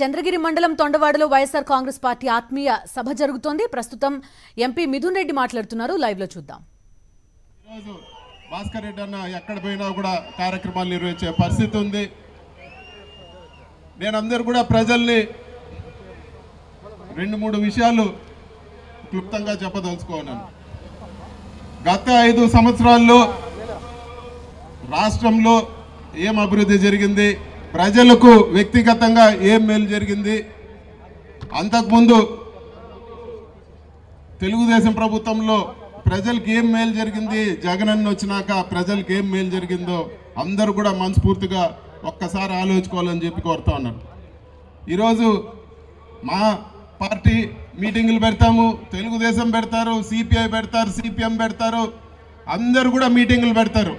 చంద్రగిరి మండలం తొండవాడలో వైఎస్ఆర్ కాంగ్రెస్ పార్టీ ఆత్మీయ సభ జరుగుతోంది. ప్రస్తుతం ఎంపీ మిథున్ రెడ్డి మాట్లాడుతున్నారు. లైవ్లో చూద్దాం. ఈరోజు భాస్కర్ రెడ్డి అన్న ఎక్కడ పోయినా కూడా కార్యక్రమాలు నిర్వహించే పరిస్థితి ఉంది. నేను అందరు కూడా ప్రజల్ని రెండు మూడు విషయాలు క్లుప్తంగా చెప్పదలుచుకున్నాను. గత ఐదు సంవత్సరాల్లో రాష్ట్రంలో ఏం అభివృద్ధి జరిగింది? ప్రజలకు వ్యక్తిగతంగా ఏం మేలు జరిగింది? అంతకుముందు తెలుగుదేశం ప్రభుత్వంలో ప్రజలకు ఏం మేలు జరిగింది? జగనన్న వచ్చినాక ప్రజలకు ఏం మేలు జరిగిందో అందరూ కూడా మనస్ఫూర్తిగా ఒక్కసారి ఆలోచుకోవాలని చెప్పి కోరుతా ఉన్నారు ఈరోజు మా పార్టీ మీటింగులు పెడతాము తెలుగుదేశం పెడతారు సిపిఐ పెడతారు సిపిఎం పెడతారు అందరూ కూడా మీటింగులు పెడతారు.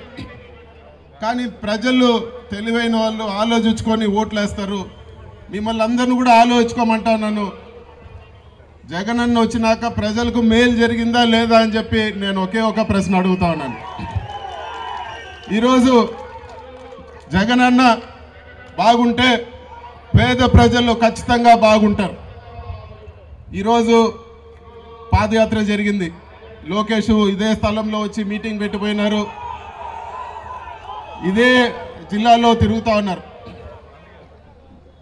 కానీ ప్రజలు తెలివైన వాళ్ళు ఆలోచించుకొని ఓట్లేస్తారు. మిమ్మల్ని అందరిని కూడా ఆలోచించుకోమంటా నన్ను అన్న వచ్చినాక ప్రజలకు మేలు జరిగిందా లేదా అని చెప్పి నేను ఒకే ఒక ప్రశ్న అడుగుతా ఉన్నాను. ఈరోజు జగనన్న బాగుంటే పేద ప్రజలు ఖచ్చితంగా బాగుంటారు. ఈరోజు పాదయాత్ర జరిగింది. లోకేష్ ఇదే స్థలంలో వచ్చి మీటింగ్ పెట్టిపోయినారు. ఇదే జిల్లాలో తిరుగుతూ ఉన్నారు.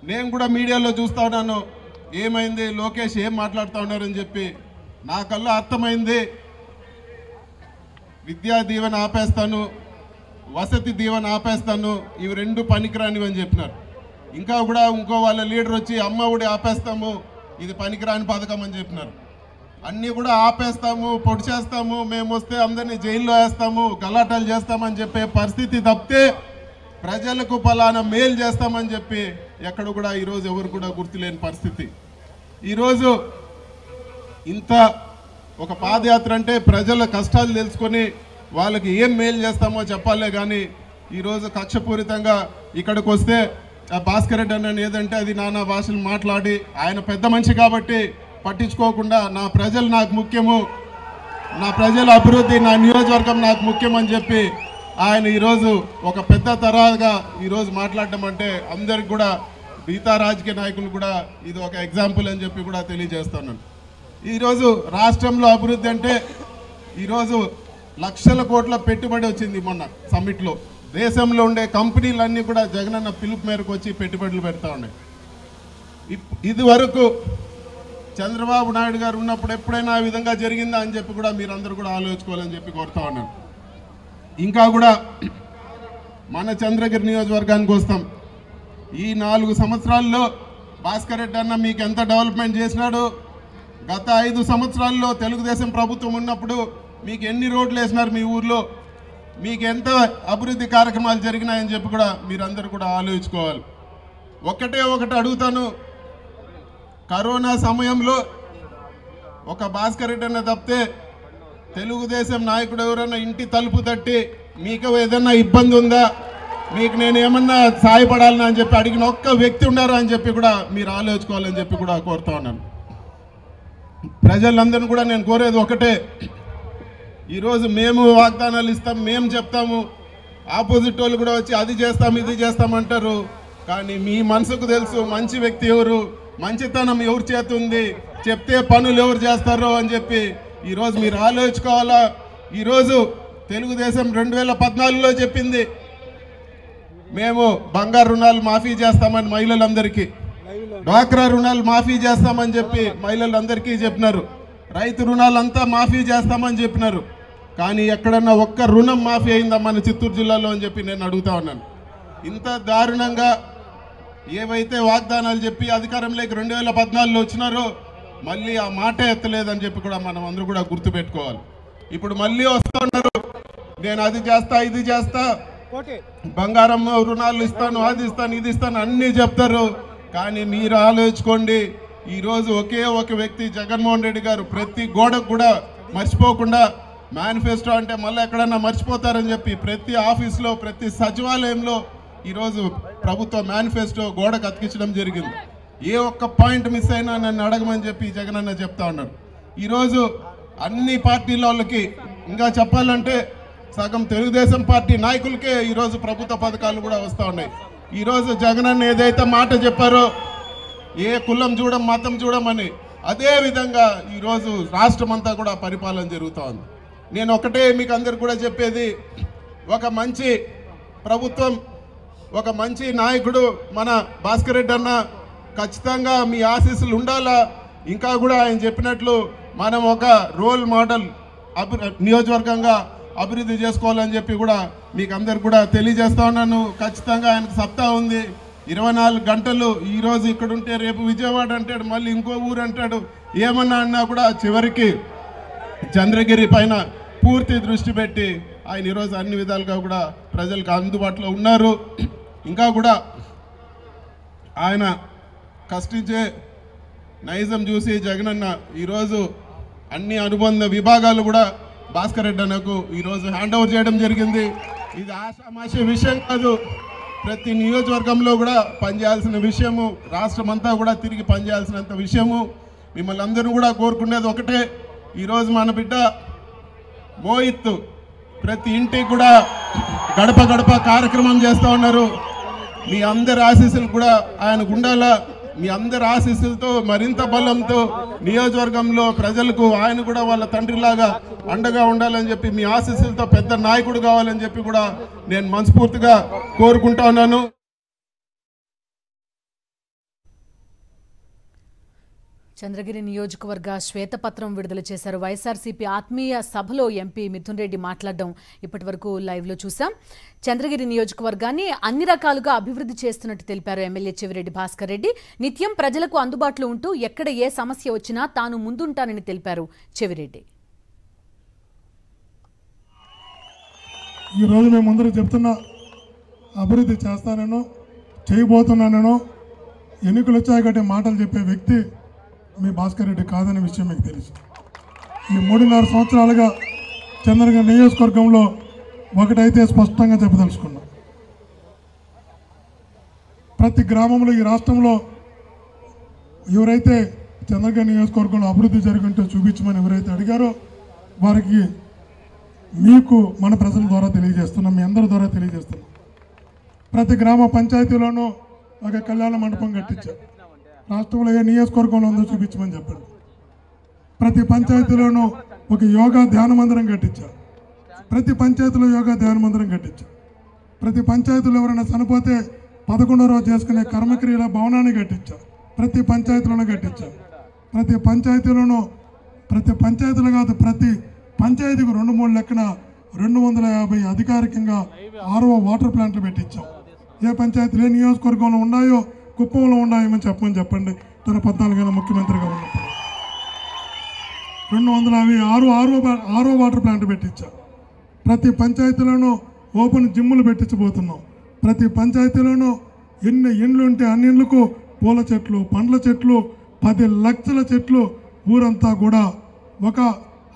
నేను కూడా మీడియాలో చూస్తూ ఉన్నాను. ఏమైంది? లోకేష్ ఏం మాట్లాడుతూ ఉన్నారని చెప్పి నాకల్లా అర్థమైంది. విద్యా దీవెన ఆపేస్తాను వసతి దీవెన ఆపేస్తాను ఇవి రెండు పనికిరానివి అని చెప్పినారు. ఇంకా కూడా ఇంకో వాళ్ళ లీడర్ వచ్చి అమ్మ ఒడి ఆపేస్తాము ఇది పనికిరాని పథకం అని చెప్పినారు. అన్నీ కూడా ఆపేస్తాము పొడి చేస్తాము మేము వస్తే అందరినీ జైల్లో వేస్తాము గలాటాలు చేస్తామని చెప్పే పరిస్థితి తప్పితే ప్రజలకు ఫలానా మేలు చేస్తామని చెప్పి ఎక్కడ కూడా ఈరోజు ఎవరు కూడా గుర్తులేని పరిస్థితి. ఈరోజు ఇంత ఒక పాదయాత్ర అంటే ప్రజల కష్టాలు తెలుసుకొని వాళ్ళకి ఏం మేలు చేస్తామో చెప్పాలే కానీ ఈరోజు కక్షపూరితంగా ఇక్కడికి వస్తే భాస్కర్ రెడ్డి అన్న ఏదంటే అది నానా భాషలు మాట్లాడి ఆయన పెద్ద మనిషి కాబట్టి పట్టించుకోకుండా నా ప్రజలు నాకు ముఖ్యము. నా ప్రజల అభివృద్ధి నా నియోజకవర్గం నాకు ముఖ్యం అని చెప్పి ఆయన ఈరోజు ఒక పెద్ద తరహాగా ఈరోజు మాట్లాడటం అంటే అందరికి కూడా మిగతా రాజకీయ నాయకులు కూడా ఇది ఒక ఎగ్జాంపుల్ అని చెప్పి కూడా తెలియజేస్తున్నాను ఈరోజు రాష్ట్రంలో అభివృద్ధి అంటే ఈరోజు లక్షల కోట్ల పెట్టుబడి వచ్చింది మొన్న సమ్మిట్లో దేశంలో ఉండే కంపెనీలన్నీ కూడా జగనన్న పిలుపు మేరకు వచ్చి పెట్టుబడులు పెడతా ఉన్నాయి. ఇది వరకు చంద్రబాబు నాయుడు గారు ఉన్నప్పుడు ఎప్పుడైనా ఆ విధంగా జరిగిందా అని చెప్పి కూడా మీరందరూ కూడా ఆలోచించుకోవాలని చెప్పి కోరుతా ఉన్నాను. ఇంకా కూడా మన చంద్రగిరి నియోజకవర్గానికి వస్తాం. ఈ నాలుగు సంవత్సరాల్లో భాస్కర్ రెడ్డి అన్న మీకు ఎంత డెవలప్మెంట్ చేసినాడు? గత ఐదు సంవత్సరాల్లో తెలుగుదేశం ప్రభుత్వం ఉన్నప్పుడు మీకు ఎన్ని రోడ్లు వేసినారు మీ ఊర్లో? మీకు ఎంత అభివృద్ధి కార్యక్రమాలు జరిగినాయని చెప్పి కూడా మీరందరూ కూడా ఆలోచించుకోవాలి. ఒకటే ఒకటి అడుగుతాను. కరోనా సమయంలో ఒక భాస్కర్ రెడ్డి అన్న తప్పితే తెలుగుదేశం నాయకుడు ఎవరైనా ఇంటి తలుపు తట్టి మీకు ఏదైనా ఇబ్బంది ఉందా? మీకు నేను ఏమన్నా సాయపడాలని అని చెప్పి అడిగిన ఒక్క వ్యక్తి ఉన్నారు అని చెప్పి కూడా మీరు ఆలోచుకోవాలని చెప్పి కూడా కోరుతా ఉన్నాను. ప్రజలందరినీ కూడా నేను కోరేది ఒకటే. ఈరోజు మేము వాగ్దానాలు ఇస్తాం మేము చెప్తాము. ఆపోజిట్ వాళ్ళు కూడా వచ్చి అది చేస్తాం ఇది చేస్తామంటారు కానీ మీ మనసుకు తెలుసు మంచి వ్యక్తి ఎవరు? మంచితనం ఎవరు చేతి ఉంది? చెప్తే పనులు ఎవరు చేస్తారో అని చెప్పి ఈరోజు మీరు ఆలోచించుకోవాలా? ఈరోజు తెలుగుదేశం రెండు వేల పద్నాలుగులో చెప్పింది మేము బంగారు రుణాలు మాఫీ చేస్తామని మహిళలందరికీ డ్వాక్రా రుణాలు మాఫీ చేస్తామని చెప్పి మహిళలందరికీ చెప్పినారు. రైతు రుణాలంతా మాఫీ చేస్తామని చెప్పినారు. కానీ ఎక్కడన్నా ఒక్క రుణం మాఫీ అయిందా మన చిత్తూరు జిల్లాలో? అని చెప్పి నేను అడుగుతా ఉన్నాను. ఇంత దారుణంగా ఏవైతే వాగ్దానాలు చెప్పి అధికారంలోకి రెండు వేల పద్నాలుగులో వచ్చినారో మళ్ళీ ఆ మాట ఎత్తలేదని చెప్పి కూడా మనం అందరూ కూడా గుర్తుపెట్టుకోవాలి. ఇప్పుడు మళ్ళీ వస్తున్నారు నేను అది చేస్తా ఇది చేస్తా. బంగారం రుణాలు ఇస్తాను అది ఇస్తాను ఇది ఇస్తాను అన్నీ చెప్తారు. కానీ మీరు ఆలోచించుకోండి. ఈరోజు ఒకే ఒక వ్యక్తి జగన్మోహన్ రెడ్డి గారు ప్రతి గోడకు కూడా మర్చిపోకుండా మేనిఫెస్టో అంటే మళ్ళీ ఎక్కడన్నా మర్చిపోతారని చెప్పి ప్రతి ఆఫీస్లో ప్రతి సచివాలయంలో ఈరోజు ప్రభుత్వ మేనిఫెస్టో గోడకు అతికించడం జరిగింది. ఏ ఒక్క పాయింట్ మిస్ అయినా నన్ను అడగమని చెప్పి జగనన్న చెప్తా ఉన్నారు. ఈరోజు అన్ని పార్టీల వాళ్ళకి ఇంకా చెప్పాలంటే సగం తెలుగుదేశం పార్టీ నాయకులకే ఈరోజు ప్రభుత్వ పథకాలు కూడా వస్తూ ఉన్నాయి. ఈరోజు జగనన్న ఏదైతే మాట చెప్పారో ఏ కులం చూడం మతం చూడమని అదేవిధంగా ఈరోజు రాష్ట్రం అంతా కూడా పరిపాలన జరుగుతూ ఉంది. నేను ఒకటే మీకు అందరు కూడా చెప్పేది ఒక మంచి ప్రభుత్వం ఒక మంచి నాయకుడు మన భాస్కర్ రెడ్డి అన్న ఖచ్చితంగా మీ ఆశీస్సులు ఉండాలా? ఇంకా కూడా ఆయన చెప్పినట్లు మనం ఒక రోల్ మోడల్ అభి నియోజకవర్గంగా అభివృద్ధి చేసుకోవాలని చెప్పి కూడా మీకు అందరికి కూడా తెలియజేస్తా ఉన్నాను. ఖచ్చితంగా ఆయనకు సత్తా ఉంది. ఇరవై నాలుగు గంటలు ఈరోజు ఇక్కడ ఉంటే రేపు విజయవాడ అంటాడు మళ్ళీ ఇంకో ఊరు అంటాడు. ఏమన్నా అన్నా కూడా చివరికి చంద్రగిరి పైన పూర్తి దృష్టి పెట్టి ఆయన ఈరోజు అన్ని విధాలుగా కూడా ప్రజలకు అందుబాటులో ఉన్నారు. ఇంకా కూడా ఆయన కష్టించే నైజం చూసి జగనన్న ఈరోజు అన్ని అనుబంధ విభాగాలు కూడా భాస్కర్ రెడ్డి అన్నకు ఈరోజు హ్యాండ్ ఓవర్ చేయడం జరిగింది. ఇది ఆషామాషి విషయం కాదు. ప్రతి నియోజకవర్గంలో కూడా పనిచేయాల్సిన విషయము రాష్ట్రం అంతా కూడా తిరిగి పనిచేయాల్సినంత విషయము మిమ్మల్ని అందరూ కూడా కోరుకునేది ఒకటే. ఈరోజు మన బిడ్డ మోయిత్ ప్రతి ఇంటికి కూడా గడప గడప కార్యక్రమం చేస్తూ ఉన్నారు. మీ అందరి ఆశీస్సులు కూడా ఆయనకు ఉండాలా మీ అందరి ఆశీస్సులతో మరింత బలంతో నియోజకవర్గంలో ప్రజలకు ఆయన కూడా వాళ్ళ తండ్రిలాగా అండగా ఉండాలని చెప్పి మీ ఆశీస్సులతో పెద్ద నాయకుడు కావాలని చెప్పి కూడా నేను మనస్ఫూర్తిగా కోరుకుంటా ఉన్నాను. చంద్రగిరి నియోజకవర్గ శ్వేతపత్రం విడుదల చేశారు. వైఎస్ఆర్సీపీ ఆత్మీయ సభలో ఎంపీ మిథున్ రెడ్డి మాట్లాడడం ఇప్పటి వరకు లైవ్లో చూసాం చంద్రగిరి నియోజకవర్గాన్ని అన్ని రకాలుగా అభివృద్ధి చేస్తున్నట్టు తెలిపారు ఎమ్మెల్యే చెవిరెడ్డి భాస్కర్ రెడ్డి. నిత్యం ప్రజలకు అందుబాటులో ఉంటూ ఎక్కడ ఏ సమస్య వచ్చినా తాను ముందుంటానని తెలిపారు చెవిరెడ్డి. ఈరోజు మేమందరూ చెప్తున్నా అభివృద్ధి చేస్తానో చేయబోతున్నానో ఎన్నికలు వచ్చాయి కాబట్టి మాటలు చెప్పే వ్యక్తి మీ భాస్కర్ రెడ్డి కాదనే విషయం మీకు తెలుసు. ఈ మూడున్నర సంవత్సరాలుగా చంద్రగిరి నియోజకవర్గంలో ఒకటైతే స్పష్టంగా చెప్పదలుచుకున్నాం. ప్రతి గ్రామంలో ఈ రాష్ట్రంలో ఎవరైతే చంద్రగిరి నియోజకవర్గంలో అభివృద్ధి జరుగుంటే చూపించమని ఎవరైతే అడిగారో వారికి మీకు మన ప్రజల ద్వారా తెలియజేస్తున్నాం మీ అందరి ద్వారా తెలియజేస్తున్నాం. ప్రతి గ్రామ పంచాయతీలోనూ ఒక కళ్యాణ మండపం కట్టించారు రాష్ట్రంలో ఏ నియోజకవర్గంలో ఉందో చూపించమని చెప్పండి. ప్రతి పంచాయతీలోనూ ఒక యోగా ధ్యాన మందిరం కట్టించారు. ప్రతి పంచాయతీలో యోగా ధ్యాన మందిరం కట్టించారు. ప్రతి పంచాయతీలో ఎవరైనా చనిపోతే పదకొండో రోజు చేసుకునే కర్మక్రియల భవనాన్ని కట్టించారు. ప్రతి పంచాయతీలోనూ కట్టించాం ప్రతి పంచాయతీలోనూ ప్రతి పంచాయతీలో కాదు ప్రతి పంచాయతీకి రెండు మూడు లెక్కన రెండు వందల యాభై అధికారికంగా ఆరో వాటర్ ప్లాంట్లు పెట్టించాం. ఏ పంచాయతీలు ఏ నియోజకవర్గంలో ఉన్నాయో కుప్పంలో ఉన్నాయమని చెప్పమని చెప్పండి. తన పద్నాలుగైన ముఖ్యమంత్రిగా ఉన్నప్పుడు. రెండు వందల అవి ఆరు ఆరో ఆరో వాటర్ ప్లాంట్ పెట్టించాం. ప్రతి పంచాయతీలోనూ ఓపెన్ జిమ్ములు పెట్టించబోతున్నాం. ప్రతి పంచాయతీలోనూ ఎన్ని ఇండ్లు ఉంటే అన్ని ఇండ్లకు పూల చెట్లు పండ్ల చెట్లు పది లక్షల చెట్లు ఊరంతా కూడా ఒక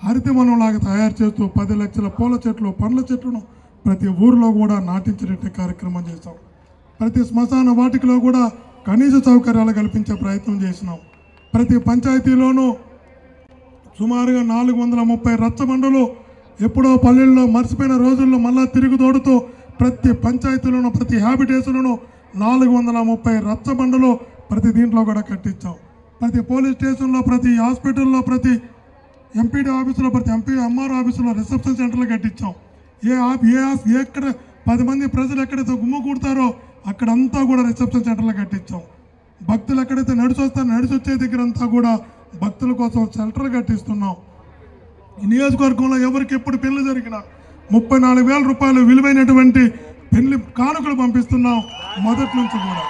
హరితమనంలాగా తయారు చేస్తూ పది లక్షల పూల చెట్లు పండ్ల చెట్లను ప్రతి ఊరిలో కూడా నాటించినట్టు కార్యక్రమం చేస్తాం ప్రతి శ్మశాన వాటికలో కూడా కనీస సౌకర్యాలు కల్పించే ప్రయత్నం చేసినాం ప్రతి పంచాయతీలోనూ సుమారుగా నాలుగు వందల ముప్పై రచ్చబండలు ఎప్పుడో పల్లెల్లో మర్చిపోయిన రోజుల్లో మళ్ళా తిరుగుదోడుతూ ప్రతి పంచాయతీలోనూ ప్రతి హ్యాబిటేషన్లోనూ నాలుగు వందల ముప్పై రచ్చబండలు ప్రతి దీంట్లో కూడా కట్టించాం. ప్రతి పోలీస్ స్టేషన్లో ప్రతి హాస్పిటల్లో ప్రతి ఎంపీడీ ఆఫీసులో ప్రతి ఎంపీ ఎంఆర్ ఆఫీసులో రిసెప్షన్ సెంటర్లు కట్టించాం. ఏ ఆఫ్ ఏ ఆఫ్ ఎక్కడ పది మంది ప్రజలు ఎక్కడైతే గుమ్మ కూడతారో అక్కడంతా కూడా రిసెప్షన్ సెంటర్లు కట్టించాం. భక్తులు ఎక్కడైతే నడిచొస్తారో నడిచొచ్చే దగ్గర అంతా కూడా భక్తుల కోసం షెల్టర్ కట్టిస్తున్నాం. ఈ నియోజకవర్గంలో ఎవరికి ఎప్పుడు పెళ్ళి జరిగినా ముప్పై నాలుగు వేల రూపాయలు విలువైనటువంటి పెళ్ళి కానుకలు పంపిస్తున్నాం. మొదటి నుంచి కూడా.